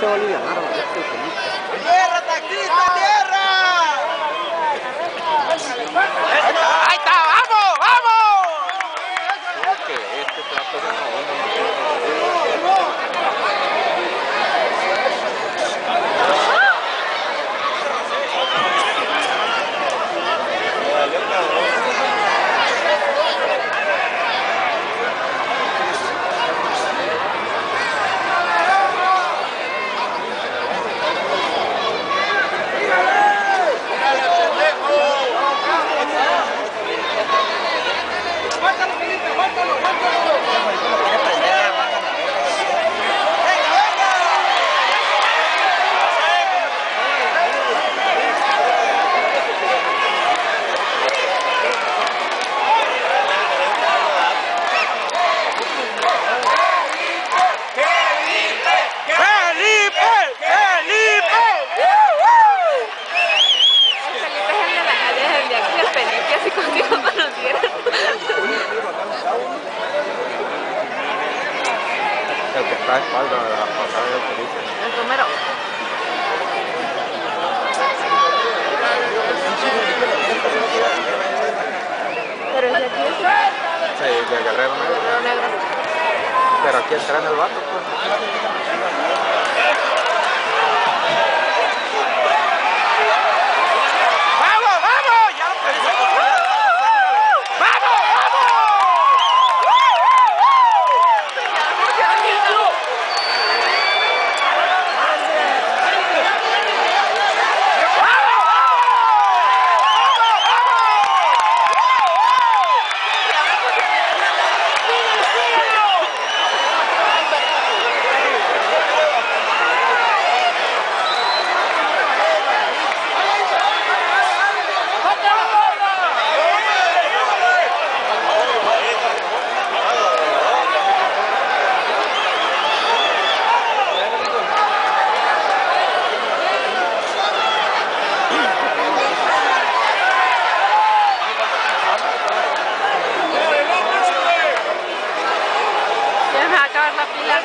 se va a está a espalda de la pasada de policía. El número. Pero ese aquí es Sí, de Guerrero Negro. Pero aquí el vato, pues. acabar la fila.